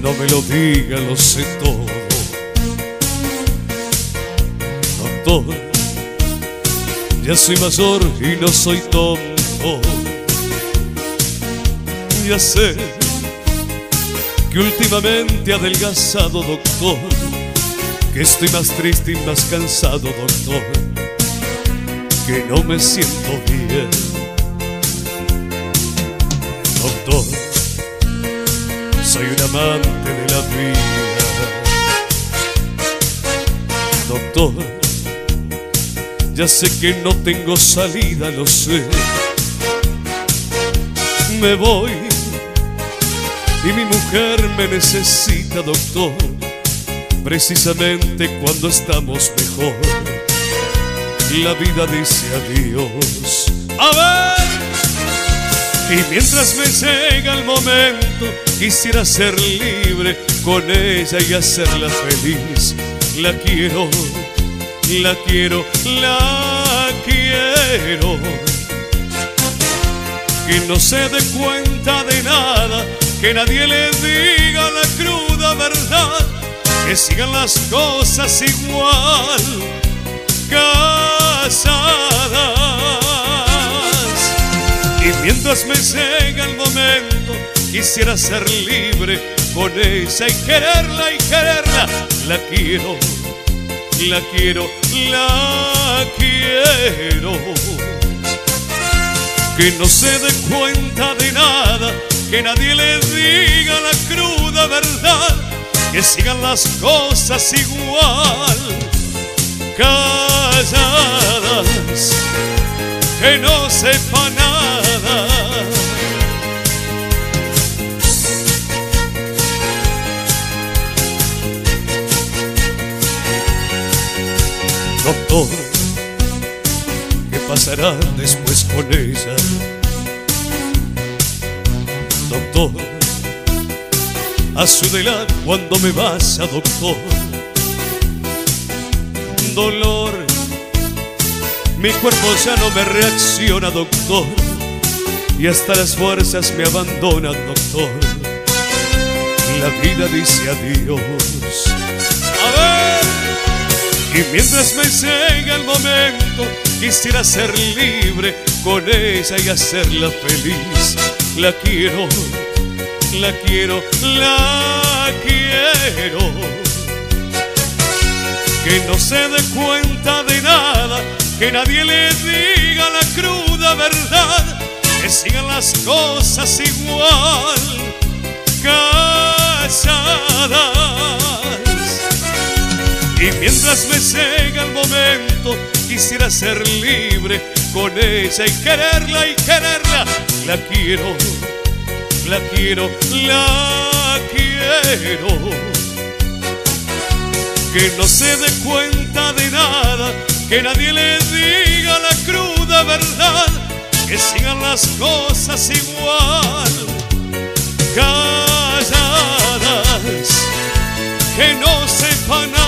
No me lo diga, lo sé todo. Doctor, ya soy mayor y no soy tonto. Ya sé que últimamente adelgazado, doctor. Que estoy más triste y más cansado, doctor. Que no me siento bien. Soy un amante de la vida. Doctor, ya sé que no tengo salida, lo sé. Me voy y mi mujer me necesita, doctor, precisamente cuando estamos mejor. La vida dice adiós. A ver. Y mientras me llega el momento, quisiera ser libre con ella y hacerla feliz. La quiero, la quiero, la quiero. Que no se dé cuenta de nada, que nadie le diga la cruda verdad, que sigan las cosas igual, mientras me llega el momento, quisiera ser libre con ella y quererla y quererla. La quiero, la quiero, la quiero. Que no se dé cuenta de nada, que nadie le diga la cruda verdad, que sigan las cosas igual, calladas, que no sepa nada. Doctor, ¿qué pasará después con ella? Doctor, ayúdela cuando me vaya, doctor. Dolor, mi cuerpo ya no me reacciona, doctor. Y hasta las fuerzas me abandonan, doctor. La vida dice adiós. A ver. Y mientras me llega el momento, quisiera ser libre con ella y hacerla feliz. La quiero, la quiero, la quiero. Que no se dé cuenta de nada, que nadie le diga la cruda verdad, que sigan las cosas igual. Mientras me llega el momento, quisiera ser libre con ella y quererla y quererla. La quiero, la quiero, la quiero. Que no se dé cuenta de nada, que nadie le diga la cruda verdad, que sigan las cosas igual. Calladas, que no sepan nada